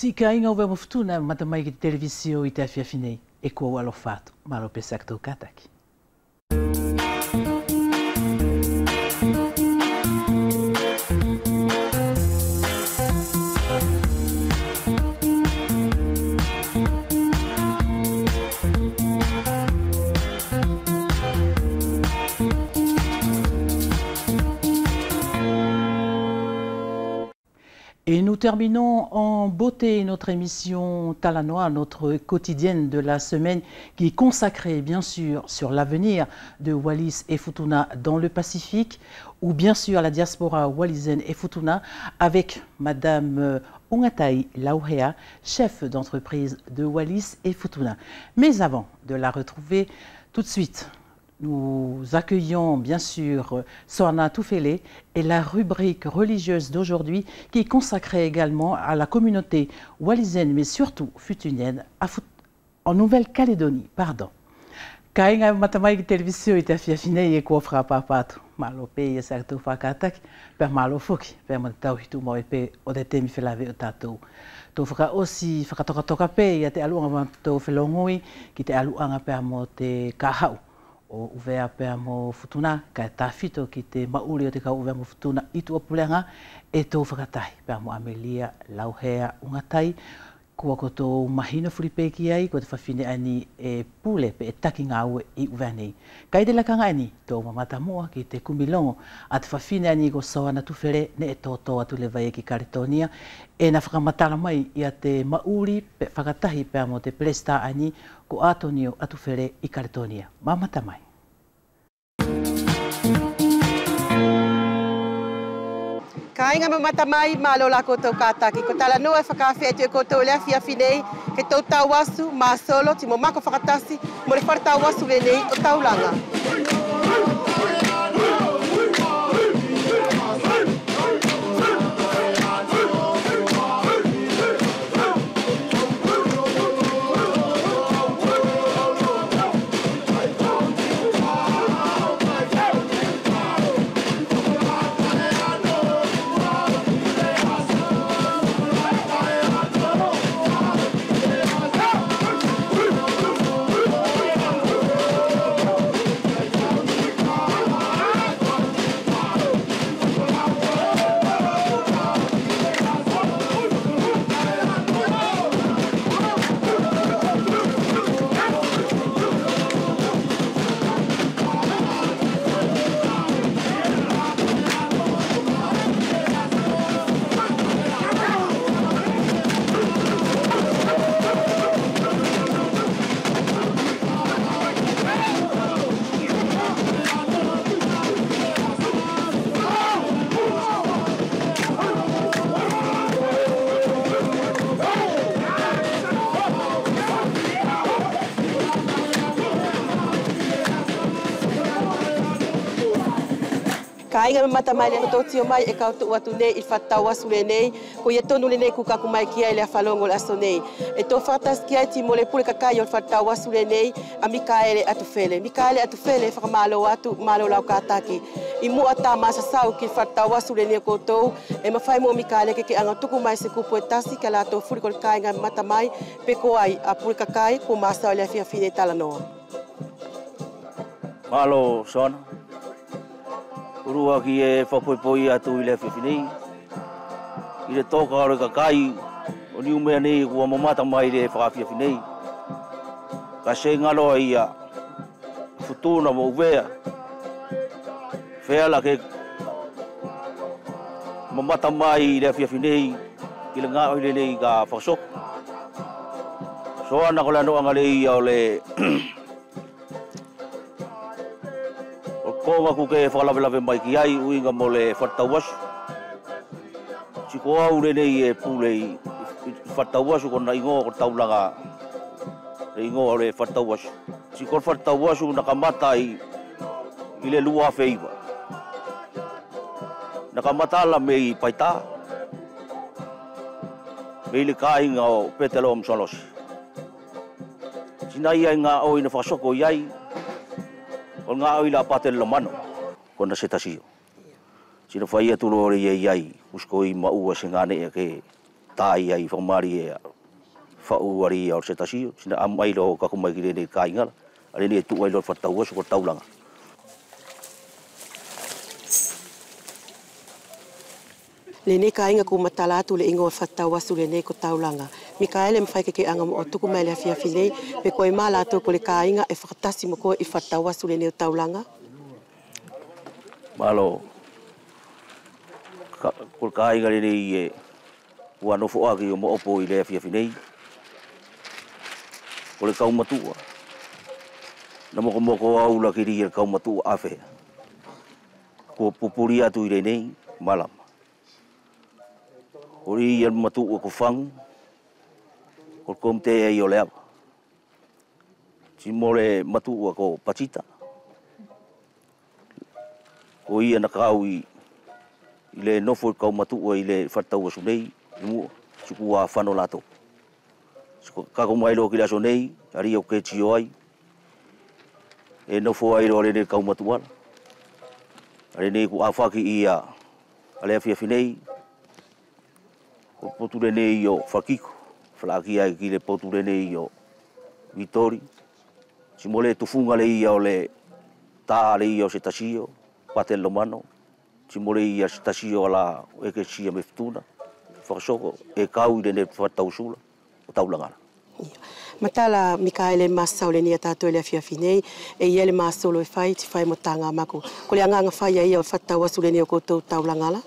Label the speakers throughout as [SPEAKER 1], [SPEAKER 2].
[SPEAKER 1] Si ka inga uwe mufutuna matamai ki te televisio i te awhiawhinei, e kua walo whātu, maro pesakto kataki. terminons en beauté notre émission Talanoa, notre quotidienne de la semaine, qui est consacrée bien sûr sur l'avenir de Wallis et Futuna dans le Pacifique, ou bien sûr la diaspora wallisienne et Futuna, avec Madame euh, Ongatai Lauhea, chef d'entreprise de Wallis et Futuna. Mais avant de la retrouver, tout de suite, nous accueillons bien sûr Soana Toufele et la rubrique religieuse d'aujourd'hui qui est consacrée également à la communauté wallisienne mais surtout futunienne en Nouvelle-Calédonie. Pardon. Kainga matamai televisio ita fia fine e fra papato malo pe e sa per fa per pe malo fuki pe mo tau hitu mo e pe o de o tatu to fra osi fra toka toka pe ia te to felongoi qui te alu anga pe mo kahau o uvea pea mo futuna, kai tawhito ki te mauri o te kau uvea mo futuna i tua pulenga, e tō whakatahi pea mo Amelia Lauhea Ungatai, kua koto tō mahina furipeki ai, ko te whawhine ani e pule pe e taki ngā ue i uwane. Kai te lakanga ani, tō mamata moa ki te kumilongo, a te whawhine ani ko sawana tuwhere ne e tō tō atu le vai e ki e na whakamatala mai i a te mauri pe whakatahi pe amo te plesta ani ko atonio atu where i karetonia. Mamata mai.
[SPEAKER 2] inga mo mata mai ma lo la ko to kata ki ko tala no fa e ka fe te ko to le fia finei ke to ta wasu ma solo ti mo ma ko fa katasi mo le fa ta wasu venei o ta ulanga ia mata to tio mai e kau tu atu nei i fata wa sulenei ko ia tonu lenei ku kia ele falongo la sonei e to fata skia ti mole pule kaka yo fata wa sulenei a mikaele atu fele mikaele atu fele fa malo atu malo la kataki i mo ata masa sau ki fata wa sulenei ko to e mafai mo mikaele ke ke anga tu kumai se kupu e tasi ke la to furi kol kai nga mata mai pe ko ai a pule kakai ko massa ole fia fine
[SPEAKER 3] Malo, son. urua ki e whapoipoi atu i le whiwhini. I re tōka haro ka kai, o niu mea nei e kua mamata mai re whaafia whini. Ka se ngalo a ia, futuna mo uwea, whea ke mamata mai re whia whini, ki le ngā oile nei ka whasok. Soa nako lanoa ngalei au le... ko wa ku ke fa la mai ki ai ui ngamo le fa ta was chi ko au e re nei e pu le fa ta was ko nai ko ta u la ga re ngo re fa ta ko fa ta was mata ai i le lua feiva na ka mata la mei paita mei le kai nga o petelom solos Sinai ai ngā oi na whasoko iai, Ko nga oi la patel lo mano ko na seta sio si no atu lo ri ai ai usko i ma ua se nga ne e ke tai ai fo mari e fa u ari o seta sio si na amai lo ka ki le kai nga ari ne e tu ai lo fa ko tau
[SPEAKER 2] Nene ka inga ku matala atu le ingo fata wasu le ko taulanga. Mi ka ele mwhai ke ke anga mo otuku mai le afia finei, pe ko e mala ko le ka inga e fatasi mo ko i fata wasu le taulanga.
[SPEAKER 3] Malo, ko le ka inga le ne e ua nofo aki mo opo i le afia finei, ko le kaumatua. Na moko moko aula ki ri e kaumatua afe. Ko pupuria atu i le nei, malama. Ori i al matu o kufang, kor kom te e i o leaba. Ti matu o ko pachita. Ko i ana kau i, le nofo i kau matu o i le fartau o sunei, i mua, siku a whano lato. Siku kako mai lo ki la sunei, ari au ke ti o ai, e nofo ai lo le kau matu ana. Ari nei ku awhaki i a, a fia finei, potu rene i o whakiko, whalaki ai ki le potu rene i Vitori, si mo le tufunga le i o le le i se tasio, patel lo mano, si mo le i a se tasio a la eke si a meftuna, whakasoko e kau i rene whatausula, o taulangana.
[SPEAKER 2] Matala Mikaele Masa o le ni atato ele afia finei, e i ele Masa o fai, e ti fai motanga mako Ko le anganga fai ia o fatta wasu le ni o koutou taulangala?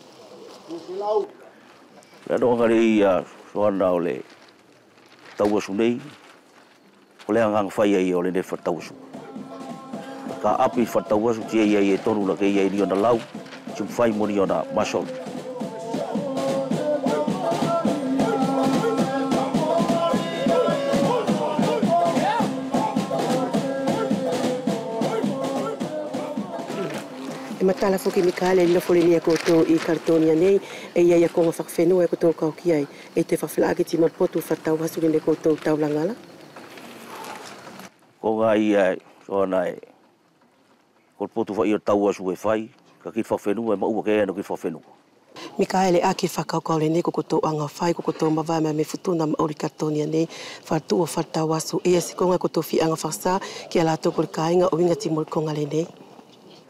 [SPEAKER 4] Mokilau!
[SPEAKER 3] Le anonga ngare i uh, a soana o le tauasu nei, o le anganga whai ai o le ne whatauasu. Ka api whatauasu tia ia i e tonu na ke ia i ni ona lau, tu whai moni ona masolu.
[SPEAKER 2] e matala foki mi kale ni lofole ni ko to i kartonia nei e ia ia kongo fak fenu e ko to ka okia e te fa flagi ti mapotu fa tau hasu ni ko to tau langala
[SPEAKER 3] ko ga ia ko nai e, ko potu fa ia tau hasu e fai ka ki fa fenu e ma u ke e no ki fa fenu
[SPEAKER 2] Mikaele aki faka ko le neko ko to anga fai ko ko to ma me futu na ori kartonia e ne fa tu o fa tawasu e se ko nga ko fi anga fa sa ki ala to ko kainga o winga timol ko ne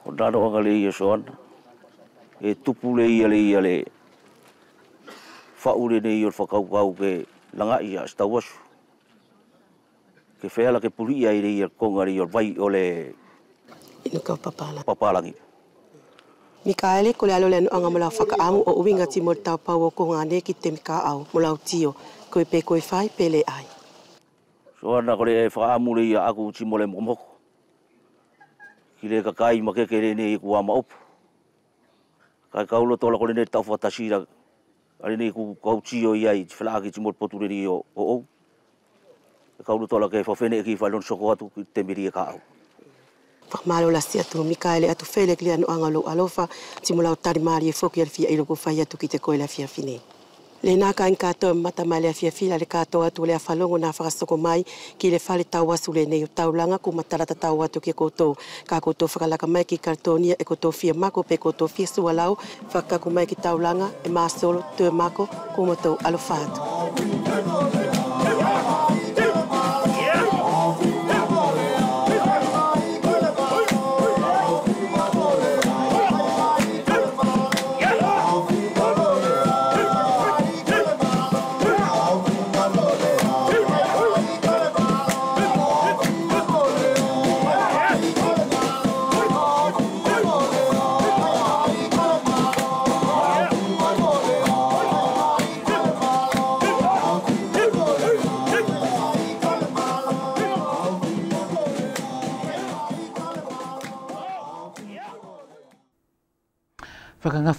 [SPEAKER 3] o nano hanga le ia soana e tupu le ia le ia le faure nei o whakaukau ke langa ia stawasu ke whehala ke puri ia i le ia konga le ia vai o le inu kau papala papalangi
[SPEAKER 2] Mika ele ko le alole anu anga mula whaka amu o uinga ti mori tau pau o konga ne ki te mika au mula u tio koe pe koe fai pele ai.
[SPEAKER 3] Soana kore e whaamu le ia aku uchi mole mokomoko ki le kakai ma ke kere ne ku ama op ka ka ulo tola ko le ne ta fo ta ari ne ku ko chi o yai fla ki chi mot potu o o o ka ulo tola ke fo fene e ki fa lon so atu ki te miri e ka au
[SPEAKER 2] pa malo la sia tu mi kaile atu fele kli an anga alofa ti mo tari mari e fo ki al fi e lo tu ki te ko la fi fine lenā kaigikatou e mamatamai le afiafila le katoa atu o le afalogo na afakasoko mai ki le fale tau asu lenei o taulaga ku matalata tau atu ki koutou ka koutou fakalaka mai ki kartonia e koutou fia mako pe koutou fia sualao fakakaku mai ki taulaga e masolo tuemako mako matou alofa
[SPEAKER 4] atu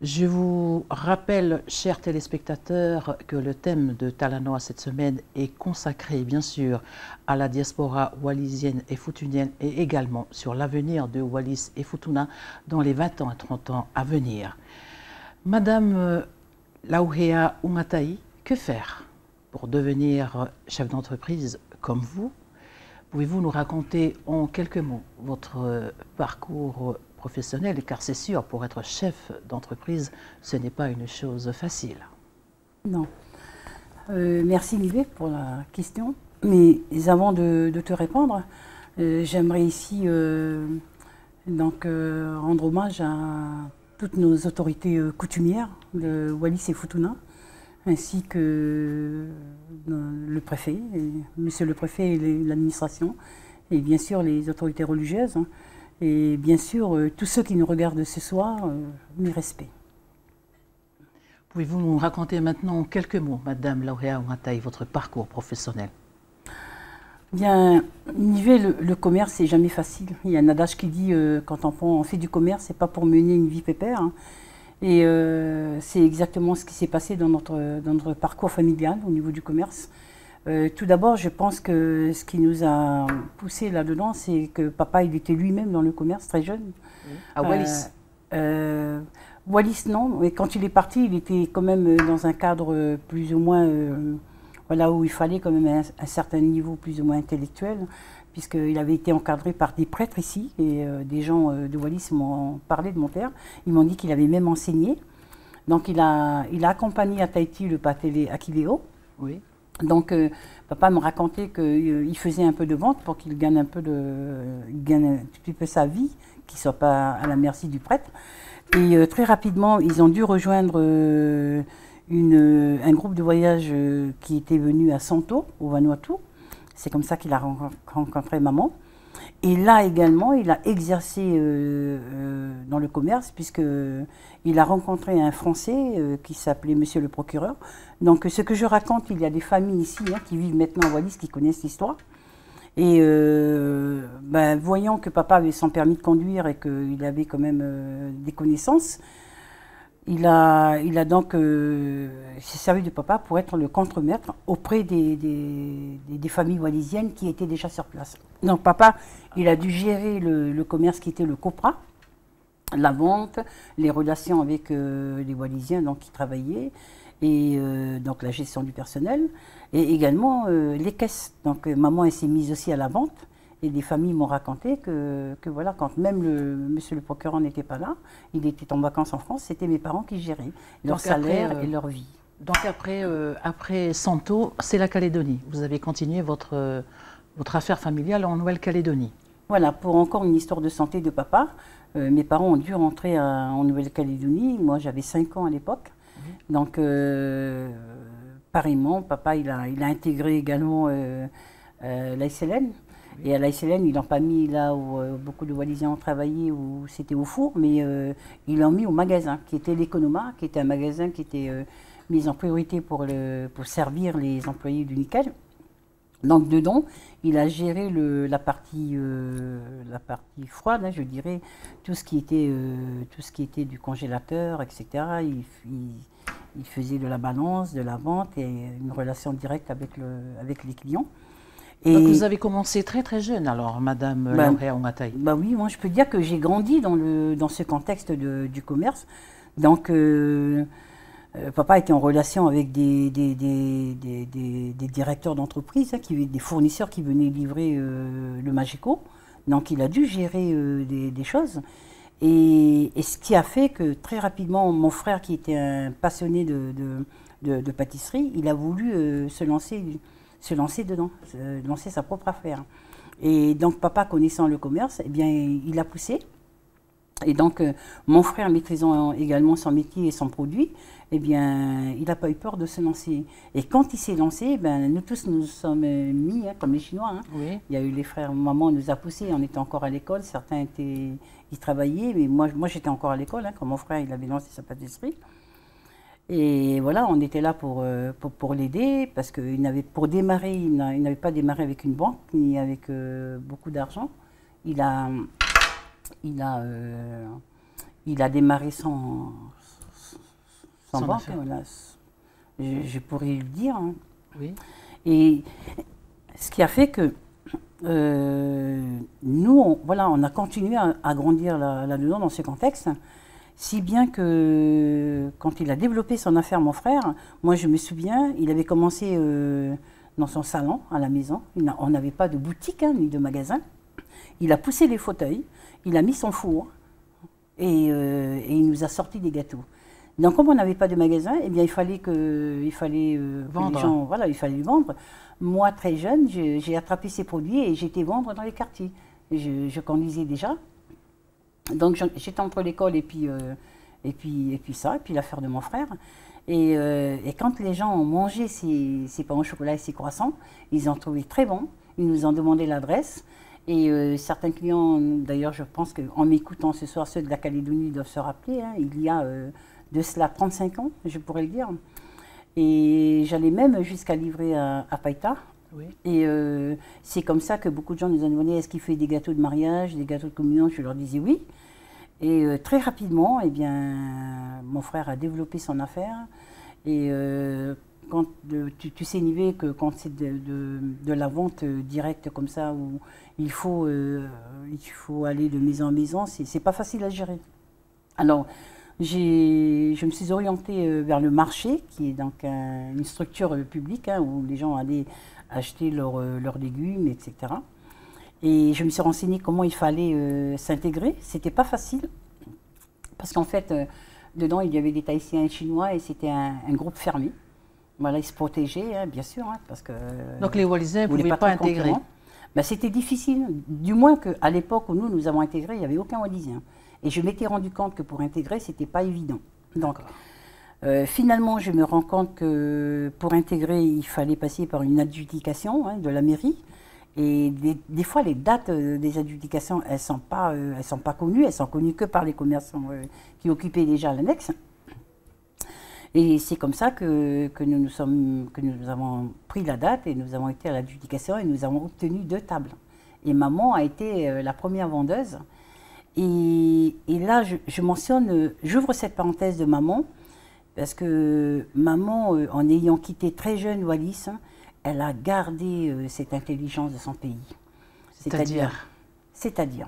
[SPEAKER 1] Je vous rappelle, chers téléspectateurs, que le thème de Talanoa cette semaine est consacré, bien sûr, à la diaspora wallisienne et futunienne et également sur l'avenir de Wallis et Futuna dans les 20 ans à 30 ans à venir. Madame euh, Lauhea Umatai, que faire pour devenir chef d'entreprise comme vous Pouvez-vous nous raconter en quelques mots votre euh, parcours professionnel car c'est sûr, pour être chef d'entreprise, ce n'est pas une chose facile.
[SPEAKER 5] Non. Euh, merci Nive pour la question. Mais avant de, te répondre, euh, j'aimerais ici euh, donc, rendre hommage à toutes nos autorités coutumières de Wallis et Futuna, ainsi que le préfet, monsieur le préfet et l'administration, et bien sûr les autorités religieuses. Hein. Et bien sûr, euh, tous ceux qui nous regardent ce soir, euh, mes respects.
[SPEAKER 1] Pouvez-vous nous raconter maintenant quelques mots,
[SPEAKER 5] Madame Lauréa Ouattaï, votre parcours professionnel Bien, niveau le, commerce, c'est jamais facile. Il y a un adage qui dit euh, quand on, fait du commerce, c'est pas pour mener une vie pépère. Hein. Et c'est exactement ce qui s'est passé dans notre, dans notre parcours familial au niveau du commerce. Euh, tout d'abord, je pense que ce qui nous a poussé là-dedans, c'est que papa, il était lui-même dans le commerce très jeune. Mmh. À Wallis euh, euh, Wallis, non, mais quand il est parti, il était quand même dans un cadre plus ou moins, voilà, où il fallait quand même un, certain niveau plus ou moins intellectuel, puisqu'il avait été encadré par des prêtres ici, et des gens de Wallis m'ont parlé de mon père. Ils m'ont dit qu'il avait même enseigné. Donc il a, accompagné à Tahiti le à Akileo. Oui. Donc, euh, papa me racontait qu'il euh, faisait un peu de vente pour qu'il gagne un peu de, peu sa vie, qu'il soit pas à la merci du prêtre. Et euh, très rapidement, ils ont dû rejoindre une, un groupe de voyage qui était venu à Santo, au Vanuatu. C'est comme ça qu'il a rencontré maman. Et là également, il a exercé dans le commerce, puisque il a rencontré un Français euh, qui s'appelait Monsieur le procureur. Donc ce que je raconte, il y a des familles ici hein, qui vivent maintenant en Wallis, qui connaissent l'histoire. Et euh, ben, voyant que papa avait son permis de conduire et qu'il avait quand même euh, des connaissances, il a, il a donc s'est servi de papa pour être le contremaître auprès des, des, familles wallisiennes qui étaient déjà sur place. Donc papa, il a dû gérer le, le commerce qui était le COPRA, la vente, les relations avec euh, les Wallisiens qui travaillaient, et euh, donc la gestion du personnel, et également euh, les caisses. Donc maman, s'est mise aussi à la vente. Et des familles m'ont raconté que, voilà, quand même le monsieur le procureur n'était pas là, il était en vacances en France, c'était mes parents qui géraient leur salaire et leur vie.
[SPEAKER 1] Donc après, après Santo, c'est la Calédonie. Vous avez continué votre, votre affaire familiale en
[SPEAKER 5] Nouvelle-Calédonie. Voilà, pour encore une histoire de santé de papa. Euh, mes parents ont dû rentrer en Nouvelle-Calédonie. Moi, j'avais 5 ans à l'époque. Mhm. Donc, euh, papa, il a, intégré également euh, euh Et à la SLN, ils n'ont pas mis là où euh, beaucoup de Wallisiens ont travaillé, où c'était au four, mais ils l'ont mis au magasin, qui était l'Economa, qui était un magasin qui était mis en priorité pour, pour servir les employés du nickel. Donc, dedans, il a géré le, la, partie, euh, la partie froide, hein, je dirais, tout ce, qui était, euh, tout ce qui était du congélateur, etc. Il, il, faisait de la balance, de la vente et une relation directe avec, le, avec les clients. Donc vous avez commencé très très jeune alors, Madame bah, Lauréa Bah oui, moi je peux dire que j'ai grandi dans, le, dans ce contexte de, du commerce. Donc euh, euh, papa était en relation avec des, des, directeurs d'entreprise, hein, des fournisseurs qui venaient livrer euh, le Magico. Donc il a dû gérer euh, des, choses. Et, ce qui a fait que très rapidement, mon frère, qui était un passionné de, pâtisserie, il a voulu se, lancer, se lancer dedans, lancer sa propre affaire. Et donc papa, connaissant le commerce, eh bien, il a poussé. Et donc, euh, mon frère, maîtrisant également son métier et son produit, eh bien, il n'a pas eu peur de se lancer. Et quand il s'est lancé, eh ben, nous tous nous sommes euh, mis, hein, comme les Chinois. Hein. Il y a eu les frères, maman nous a poussés, on était encore à l'école, certains étaient, ils travaillaient, mais moi, moi j'étais encore à l'école, hein, quand mon frère, il avait lancé sa d'esprit. Et voilà, on était là pour, euh, pour, l'aider, parce qu'il n'avait, pour démarrer, il n'avait pas démarré avec une banque, ni avec beaucoup d'argent. Il a, il a, euh, il a démarré sans, banque. Je, pourrais le dire. Hein. Et ce qui a fait que euh, nous, on, voilà, on a continué à, grandir là-dedans dans ce contexte. Si bien que quand il a développé son affaire, mon frère, moi je me souviens, il avait commencé euh, dans son salon à la maison. on n'avait pas de boutique hein, ni de magasin. Il a poussé les fauteuils il a mis son four euh, et, il nous a sorti des gâteaux. Donc, comme on n'avait pas de magasin, eh bien, il fallait que, il fallait euh, vendre. voilà, il fallait vendre. Moi, très jeune, j'ai attrapé ces produits et j'étais vendre dans les quartiers. Je, conduisais déjà. Donc, j'étais entre l'école et puis, euh, et puis, et puis ça, et puis l'affaire de mon frère. Et, quand les gens ont mangé ces, ces pains au chocolat et ces croissants, ils ont trouvé très bon. Ils nous ont demandé l'adresse. Et euh, certains clients, d'ailleurs, je pense qu'en m'écoutant ce soir, ceux de la Calédonie doivent se rappeler, hein, il y a euh, de cela 35 ans, je pourrais le dire. Et j'allais même jusqu'à livrer à, à Païta. Et euh, c'est comme ça que beaucoup de gens nous ont demandé est-ce qu'il fait des gâteaux de mariage, des gâteaux de communion Je leur disais oui. Et très rapidement, eh bien, mon frère a développé son affaire. Et quand de, tu, sais niver que quand c'est de, la vente euh, directe comme ça où il faut, euh, il faut aller de maison en maison, c'est pas facile à gérer. Alors je me suis orientée euh, vers le marché qui est donc une structure publique hein, où les gens allaient acheter leurs légumes, etc. Et je me suis renseignée comment il fallait s'intégrer. C'était pas facile parce qu'en fait dedans il y avait des Thaïsiens et Chinois et c'était un, un groupe fermé. Voilà, ils se protégeaient, hein, bien sûr, hein, parce que. Euh, Donc les Wallisiens ne pouvaient pas intégrer. Ben, c'était difficile, du moins qu'à l'époque où nous nous avons intégré, il n'y avait aucun Wallisien. Et je m'étais rendu compte que pour intégrer, c'était pas évident. Donc, euh, finalement, je me rends compte que pour intégrer, il fallait passer par une adjudication hein, de la mairie. Et des, fois, les dates euh, des adjudications, elles ne sont, pas, connues. elles sont pas connues, elles sont connues que par les commerçants qui occupaient déjà l'annexe. Et c'est comme ça que, nous nous sommes, que nous avons pris la date et nous avons été à l'adjudication et nous avons obtenu deux tables. Et maman a été euh, la première vendeuse. Et, là, je, je mentionne, j'ouvre cette parenthèse de maman, parce que maman, euh, en ayant quitté très jeune Wallis, hein, elle a gardé euh, cette intelligence de son pays. C'est-à-dire C'est-à-dire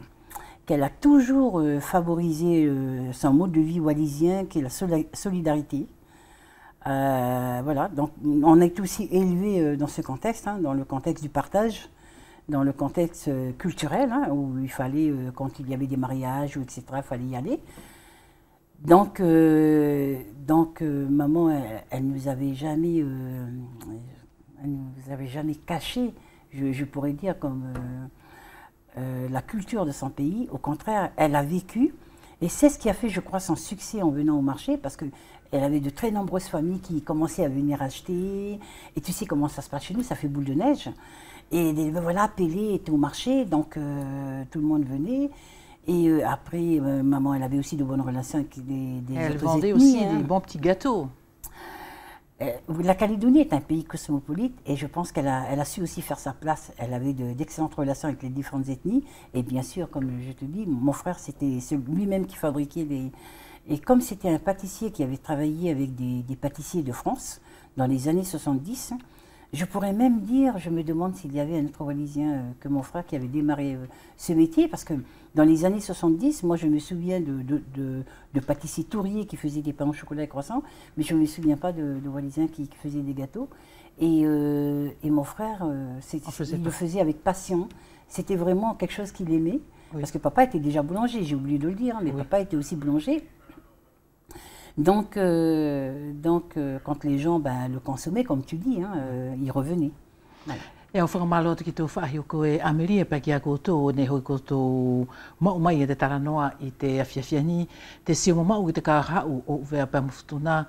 [SPEAKER 5] qu'elle a toujours favorisé son mode de vie wallisien, qui est la solidarité, euh, voilà, donc on est aussi élevé euh, dans ce contexte, hein, dans le contexte du partage, dans le contexte euh, culturel, hein, où il fallait, quand il y avait des mariages, etc., il fallait y aller. Donc, donc maman, elle, nous avait jamais, elle avait jamais caché, je, je pourrais dire, comme la culture de son pays. Au contraire, elle a vécu. Et c'est ce qui a fait, je crois, son succès en venant au marché, parce que elle avait de très nombreuses familles qui commençaient à venir acheter. Et tu sais comment ça se passe chez nous, ça fait boule de neige. Et ben voilà, Pélé était au marché, donc euh, tout le monde venait. Et euh, après, euh, maman, elle avait aussi de bonnes relations avec des, des Elle vendait aussi des hein. bons petits gâteaux. La Calédonie est un pays cosmopolite et je pense qu'elle a, su aussi faire sa place. Elle avait d'excellentes relations avec les différentes ethnies. Et bien sûr, comme je te dis, mon frère, c'était lui-même qui fabriquait des et comme c'était un pâtissier qui avait travaillé avec des, pâtissiers de France dans les années 70, je pourrais même dire, je me demande s'il y avait un autre Wallisien euh, que mon frère qui avait démarré euh, ce métier, parce que dans les années 70, moi je me souviens de, de, pâtissiers touriers qui faisaient des pains au chocolat et croissants, mais je ne me souviens pas de, de qui, faisait des gâteaux. Et, euh, et mon frère, il le faisait avec passion. C'était vraiment quelque chose qu'il aimait, parce que papa était déjà boulanger, j'ai oublié de le dire, mais papa était aussi boulanger. Donc, euh, donc euh, quand les gens ben, le consommaient, comme tu dis, hein, euh, ils revenaient.
[SPEAKER 1] Voilà. E o autre qui tō whahi o koe Ameria pa ki a koutou o ne moi, koutou mau mai e te taranoa i te awhiawhia ni. Te sioma mau ki te kāhau o uwea pa mufutuna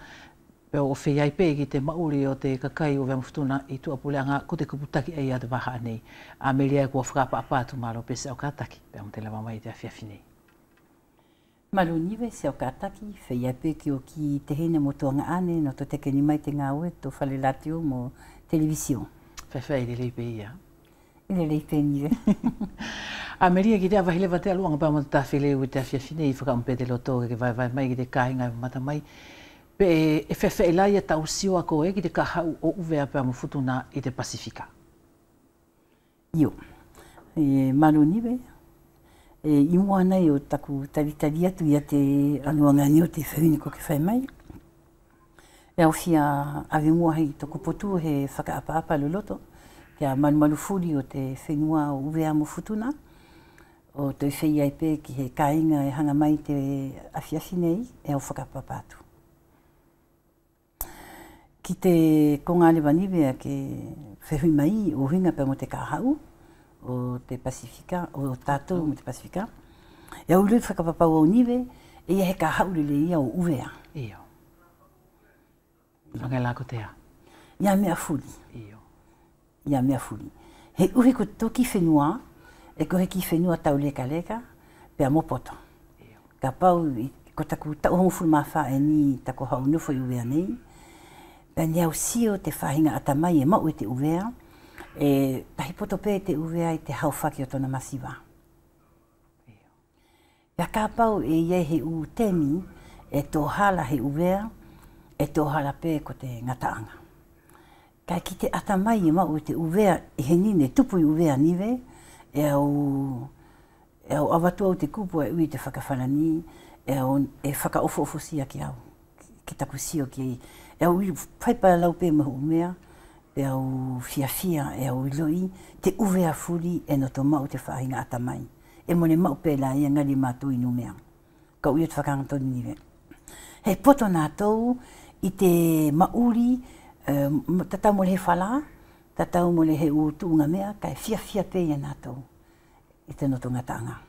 [SPEAKER 1] pe o whiai pe ki te mauri o te kakai o wea mufutuna i tua puleanga ko te kuputaki ei a te waha nei. Ameria frappe à whakapa ben, tout malo
[SPEAKER 5] pese au kātaki pe am te lawa mai i te awhiawhi Malu niwe se o kātaki, whai ape ki o ki te hene mo tuanga ane, no to teke ni mai te ngā ue, to whale lati o mo televisio. Whai whai le leipe ia. I le leipe niwe.
[SPEAKER 1] A Maria, ki te awa hilewa te aluanga pa mata tawhi le ue te awhia fine, i whaka mpe te loto, ke vai vai mai, ki te kāhinga i mata mai. Pe e whai whai lai a tau siwa ko e, ki te kaha u o uwe a
[SPEAKER 5] pa mfutuna i te Pasifika. Io. E, niwe, e i mua ana i o taku taritari atu i te anuanga ni o te whaini ko ke whai mai. E au fia awe mua hei toko potu he whakaapaapa loloto, kia malu malu furi o te whenua o uwea mo futuna, o te whai ai pē ki he kāinga e hanga mai te afiasi nei, e au whakaapaapa atu. Ki te konga alewanibe ke whehui mai o hinga pe mo te kāhau, o te Pasifika, o tātou mm. o te Pasifika. E au lui whakapapau au niwe, e ia he ka haurele ia o uwea. Iyo. Nga ngai lāko tea? Ia mea fuli. Iyo. Ia mea fuli. He uhe ko tō ki whenua, e ko he ki whenua tau leka leka, pe a mopoto. Iyo. Ka pau, ko taku tau hongo fulma wha e ni tako hau nufo i uwea nei, pe a niau sio te whahinga atamai e mau e te uwea, e tahi poto pē te uwe ai te hauwhaki o tona masiwa. Ia kā pau e ia he u temi e tō hala he uwea, e tō hala pē ko te ngataanga. Kai ki te atamai e ma o e te uwea, e he nine tupui uwea niwe, e au, e au awatua o te kupu e ui te whakawharani, e au e whakaofofosia ki au, ki, ki taku sio ki. E au ui paipa lau pē mahu mea, e au fiafia, e au iloi, te uwe a furi e no tō mau te whaahinga ata mai. E mone mau pēla e ngari mātou inu mea. Ka ui atu whakanga tōni niwe. Hei poto nā tōu i te mauri, um, tatau mole he whala, tatau mole he utunga mea, ka e fiafia pēia nā tōu i te notonga tanga.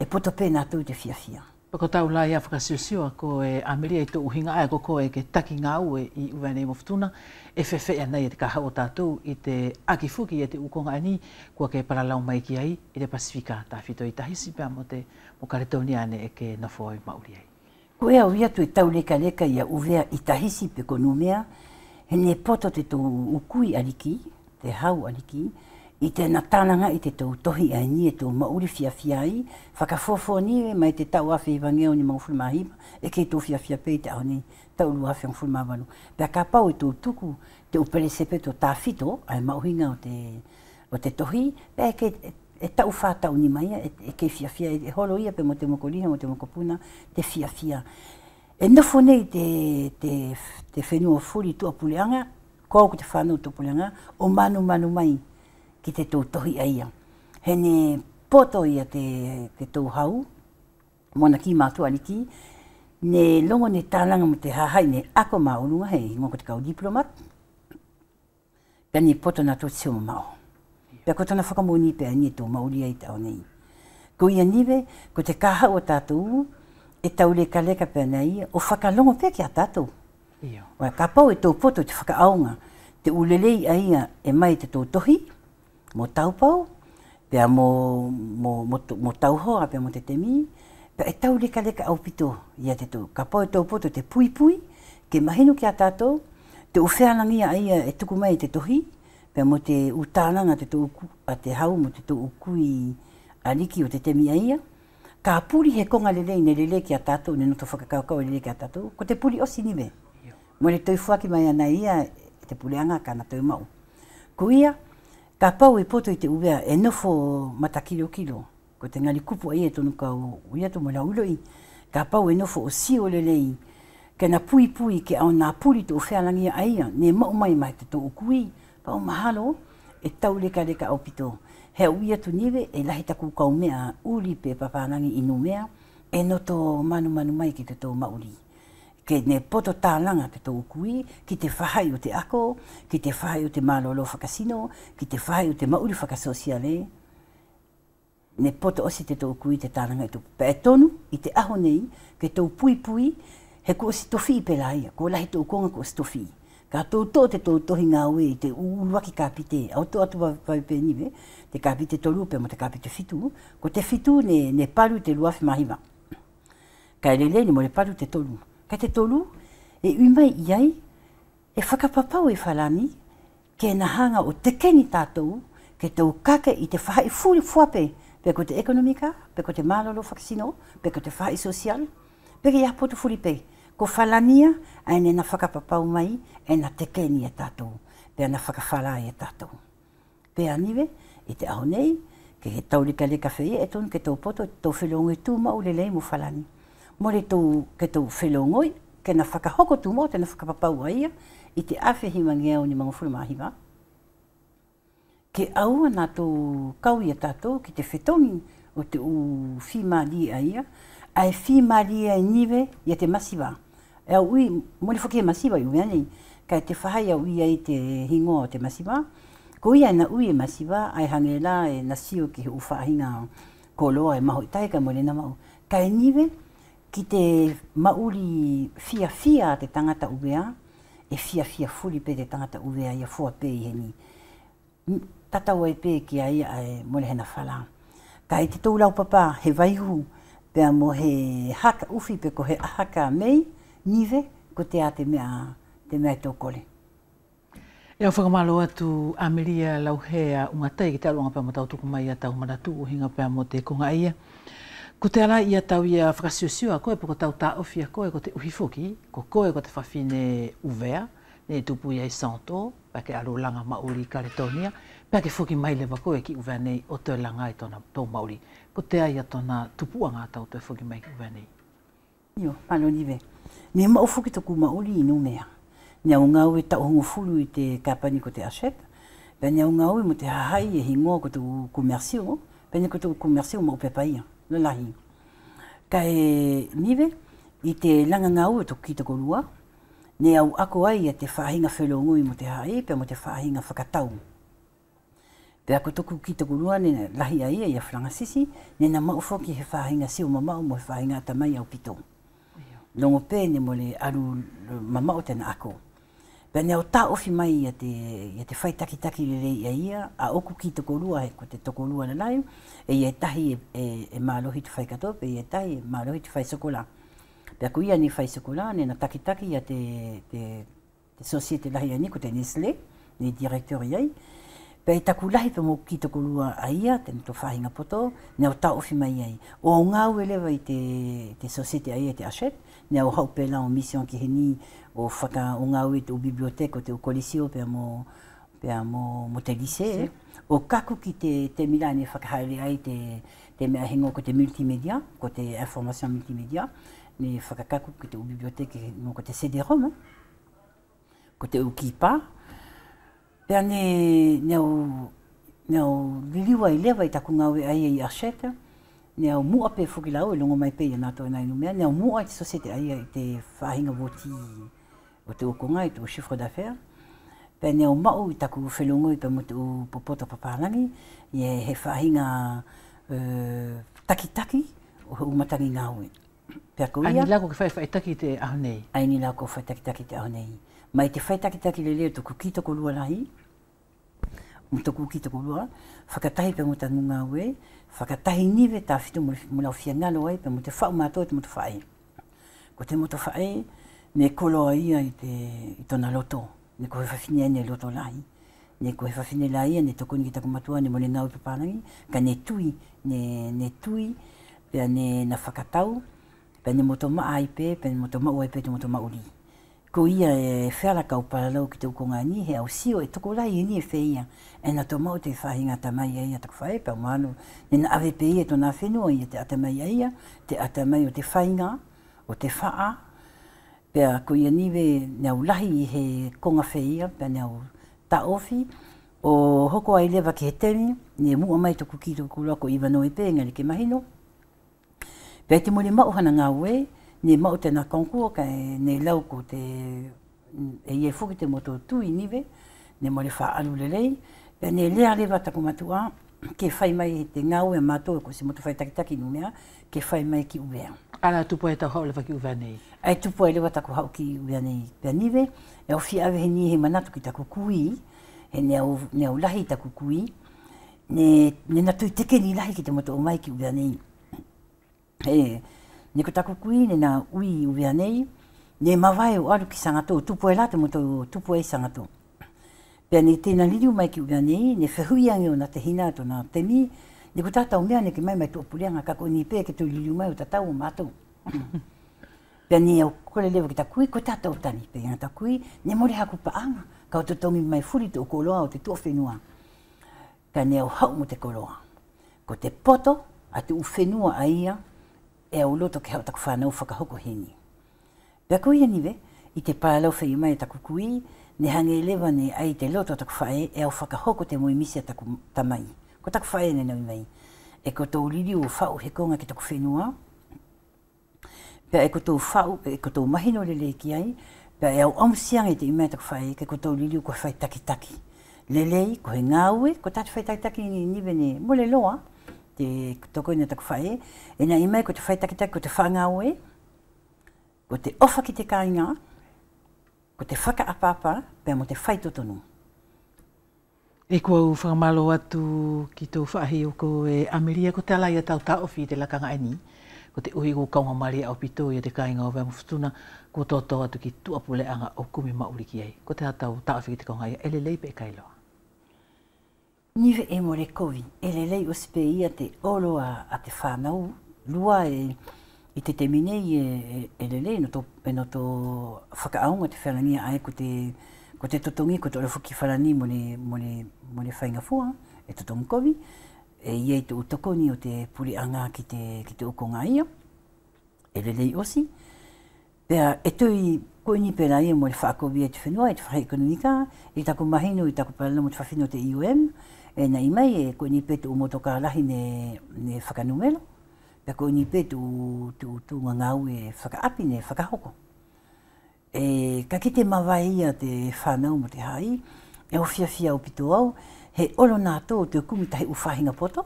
[SPEAKER 5] E poto pēna tōu te fiafia.
[SPEAKER 1] Pako tau la ia whakasiosio a ko e Amelia i tō uhinga ai, ko ko e ke taki ngā ue i uwanei moftuna, e whewhe a e nei e te kaha o tātou i te aki fuki e te ukonga ani, e kua ke paralau mai ki ai i te Pasifika, tā whito i tahisi pia mo te mokaretoni ane e ke nofo ai mauri ai. Ko
[SPEAKER 5] e au iatu i tau leka leka i a uwea i tahisi pe ko numea, he ne poto te tō ukui aniki, te hau aniki, i tēnā tānanga i te tau tohi a ni e tau mauri fia fia i, whakafofo ni e mai te tau awhi wange o ni mau fulma hima, e kei tau fia fia pei te au ni tau lu awhi o fulma wanu. Pea ka pau i e tau tuku te upele sepe tō tāwhito, ai mauhinga o te, o te tohi, pea e kei e tau whātau ni mai e, e, kei fia fia, e holo ia pe mo te mokoliha, mo te mokopuna, te fia fia. E nofo nei te, te, te whenua furi tuapuleanga, kua au ku te whanau tuapuleanga, o manu manu mai ki te tūtohi a ia. He ne poto ia te, te tūhau, mōna ki mātua aliki, ne longo ne tālanga mo te hahai, ne ako mā unua, he ingo ko te kau diplomat, pia ne poto nā tō tseo mō māo. Pia ko tāna whakamuni pia ni e tō maulia i tāo nei. Ko ia niwe, ko te kaha o tātou, e tau le kaleka pia nei, o whakalongo pia ki a tātou. Ia. Ka pau e tō poto te whakaaonga, te ulelei a ia e mai te tō tohi, mo taupau, pia mo, mo, mo, mo tauho, pia mo te temi, pia e tau leka leka au pito i a te tō. Ka pau e tau poto te pui pui, ke mahenu ki a tātou, te uwhearangi a ia e tuku mai te tohi, pia mo te utānanga te tō uku, a te hau mo te tō ukui a liki o te temi a ia. Ka puri he konga lelei, ne lelei ki a tātou, ne noto whakakaukau e lelei ki a tātou, ko te puri o nime. Mo le tōi fuaki mai ana ia, te puleanga ka na tōi mau. Ko ia, Ka pau e poto i te uwea e nofo mata kilo kilo. Ko te ngali kupu ai e tonu ka o uiatu mo la uloi. Ka pau e nofo o si o lelei. Ke na pui pui ke au nā puri tu o whealangi a ia. Ne mao mai mai te tō o kui. Pau mahalo e tau leka leka au pito. He uiatu niwe e lahi taku kaumea mea uri pe papalangi inu mea. E noto manu manu mai ke te tō Mauri ke ne poto tālanga te tō kui, ki te whahai o te ako, ki te whahai o te mālolo whakasino, ki te whahai o te mauri whakasosiale. Ne poto osi te tō kui te tālanga i tōku. Pae tonu i te aho nei, ke tō pui pui, he ko si tofi i pela ko lahi tō konga ko si tofi. Ka tō tō te tō tohi ngā ue i te uruaki kāpite, au tō atu wawepe niwe, te kāpite tō rupe mo te kāpite fitu, ko te fitu ne, ne paru te luafi mahima. Ka ele le ni mo le paru te tolu ka te tolu, e umai iai, e whakapapau e whalani, ke na hanga o te keni tātou, ke tau kake i te whaha i fuli fuape, pe ko te ekonomika, pe ko te malolo whakasino, pe ko te whaha i sosial, pe ke iapoto fuli pe, ko whalania, a ene na whakapapau mai, e na te keni e tātou, pe na whakawhala e tātou. Pe aniwe, i te ahonei, ke he tau lika le kawhia e tun, ke tau poto, tau whilongi tū le mu whalani mori tu ke tu filongoi, ke na whakahoko tu mō, te na whakapapau a ia, i te awhi hima ngea o ni mga mahiwa. Ke aua nā tō kau ia tātou, ki te whetongi o te u whi a ia, a e whi a i niwe i te masiwa. E au ui, mori whakia masiwa i uwe ka e te whahai au ia i te hingoa o te masiwa. Ko ia na ui e masiwa, ai hange la e nasio ki he uwha hinga koloa e maho i taika mori na mau. Ka e niwe, ki te mauri fia fia te tangata uwea, e fia fia fuli pe te tangata uwea ia fua pe i heni. Tatau ai pe ki ai ai mole hena whala. Ka e te tau lau papa he vaihu, pe mo he haka ufi pe ko he haka mei, nive, ko te a te mea, te mea tau kole. E
[SPEAKER 1] au whakamalo atu Amelia Lauhea unga ki te alunga pe amatau tuku a tau maratu uhinga pe amote Lauhea unga tei ki te alunga pe amatau tuku mai a tau maratu pe amote konga ia. Ko te ala ia tau ia whakasiosio a koe, po ko tau tā ofi a koe, ko te uhifoki, ko koe ko te whawhine uvea, ne tupu ia i santo, pa ke alo langa maori i Kaletonia, pa ke foki mai lewa koe ki uvea nei o te langa i tona tō maori. Ko te ai a tona tupua ngā tau te foki mai ki uvea nei.
[SPEAKER 5] Io, palo ni ve. Ne mau tuku maori i numea. Nea unga ue tau hongo fulu i te kapani ko te aset, pa nea unga ue mo te hahai e hingoa ko tuku kumersio, pa nea ko tuku kumersio mo upepaia lalahi. Kai nive, i te langa ngau e toki te kolua, ne au ako ai a te whahinga whelo ngui mo te hae, pe mo te whahinga whakatau. Pe ako toku ki te kolua, ne lahi ai a e ia whlanga sisi, ne na mau whoki he whahinga siu mamau mo he whahinga atamai au pito. Longo pē ne mo le aru mamau tena ako. Pea nea o tā ofi mai ia te, ia te whaitakitaki re rei ia ia, a oku ki toko lua he ko te toko lua na lai, e ia e tahi e, e, e mālohi te whaikatoa, pe e ia e tahi e mālohi te sokola. Pea ko ia ni whaisokola, ne na takitaki ia te, te, te sosiete lahi ani ko te Nestle, ni direktori iai, Pea i taku lahi pa mō ki toko lua a ia, te nato whahinga poto, nea o tā ofi mai iai. O ngā uelewa i te, te sosiete a te Ashet, Nea o hau pela o mission ki heni o whaka o ngā ue o biblioteka o te o kolisio pia mo, pe mo, mo te lycée. Si. O kaku ki te, te milane whakahaere ai te, te mea hengo ko te multimedia, ko te information multimedia, ne whakakaku ki te o biblioteka no ko te CD-ROM, ko te ukipa. Pea ne, ne o, ne o liwa i lewa i taku ai i archete, ne au mua pe fukilau e longo mai pe i nato e nainu mea, ne au mua i te sosete ai i te whahinga voti o te okonga i te o chifre d'affaire, pe ne au mau i taku whelongo i pe mutu o popoto papalangi, ne he whahinga uh, takitaki o umatangi ngāwe. Pea ko ia. Aini lako ke whai whaitaki te ahonei. Aini lako whai takitaki te ahonei. Mai te whai takitaki le leo tuku kito ko lua lahi, mutu kukito ko lua, whakatahi pe mutangu ngāwe, whakatahi niwe tā whitu mo o whia ngalo ai, pe mo te whao mātou te mutu whae. Ko te mutu whae, ne kolo a i, te, i tona loto, ne ko whawhine ne loto lai. Ne ko whawhine la ia, ne tokoni ki tako matua, ne mole nau pāpārangi, ka ne tui, ne, ne tui, pe ne na whakatau, pe ne moto maa ai pe, pe ne moto maa ai pe, te moto maa uri ko ia e whera kau paralau ki te ukonga ni he au sio e toko lai e ni e whea. E na tō mau te whahinga ta mai aia tak whae pa umanu. Nena ave pe ia e tōna whenua ia te ata mai aia, te ata mai o te whainga, o te whaa. Pea ko ia ni nea ulahi i he konga whea, pea nea u taofi. O hoko ai lewa ki he temi, ne mua mai tōku ki tōku lako iwa no e pe ngari ke mahino. Pea te mole mauhana ngā wei, ni mau te na kankua ka e ne lau ko te e ie fuki te moto tu i nive, ne mo le wha alu le lei, e ne lea lewa tako matua, ke whai mai e te ngau e mato e ko se moto whai takitaki nu mea, ke whai mai ki uvea. Ana tupo e tau hau lewa ki uvea nei? Ai tupo e lewa tako hau ki uvea nei pia nive, e o fi awe he ni he manatu ki tako kui, he ne au, ne au lahi tako kui, ne, natu i teke ni lahi ki te moto o mai ki uvea nei. E, ne ko taku kui ne na ui uwe anei, ne mawai o aru ki sangato, tupo e late mo to tupo e sangato. Pea ne tēna liriu mai ki uwe anei, ne whehui ange o na te hina ato na temi, ne ko tātau mea ne ke mai mai tō pureanga, kako ni pē ke tō liriu mai o tatau o mātou. Pea ne au kore lewa ki takui, ko tātau tani pē ngā takui, ne mori haku pa anga, ka o mi mai furi tō koloa o te tō whenua. Pea ne au hau mo te koloa. Ko te poto, a te uwhenua a ia, e au loto ke hau taku whanau whakahoko hini. Pea kui aniwe, i te pālau whai mai taku kui, ne hange e lewa ne ai te loto taku whae e au whakahoko te mui misi a taku tamai. Ko taku whae ne nui mai. E ko tō liri o whau he konga ki taku whenua. Pea e ko tō whau, e ko tō mahino le leki ai, pea e au amusianga i te imai taku whae, ke ko tō liri o kua whai takitaki. taki. Lelei, ko he ngāue, ko tātu whai taki taki ni niwe ne mole loa te toko ina taku whae, e nā imai ko te whae takitaki, ko te whanga oe, ko te ofa ki te kāinga, ko te whaka apapa, pēr mo te whae totonu. E kua u whamalo atu ki tō whahi o ko e Amelia, ko
[SPEAKER 1] te alai a tau taofi te lakanga eni, ko te uhi kaunga mari au pito i te kāinga o vēmu futuna, ko tō tō atu ki tuapule anga o kumi mauri ki ei. Ko te atau taofi ki te kaunga ia, ele lei pe
[SPEAKER 5] e kailoa. Nive e mo le kovi, e le lei o sepe ia te olo a, a te whanau, lua e, i te temine i e, e, e le lei, no to, e no to whakaonga te whanangia ae ko te, totongi, ko te olo fuki whanani mo le, mo le, mo le whainga fua, e totong kovi, e ia i te utokoni o te puri anga ki te, ki te ukonga ia, e le lei o si, Pea, e tui ko ni pe nai mo fa ko bi et fenoa et fa ekonomika et ta ko mahinu, et ta ko pa no mo fa te iom e nei mai e koe ni petu o motoka lahi ne, ne whakanumelo. Pea koe ni petu tu, tu, tu ngā ngau e whakaapi ne whakahoko. E ka ki te mawai ia te whanau mo te hai, e o fia fia o pito au, he olo nā tō te kumitahi u whahinga poto.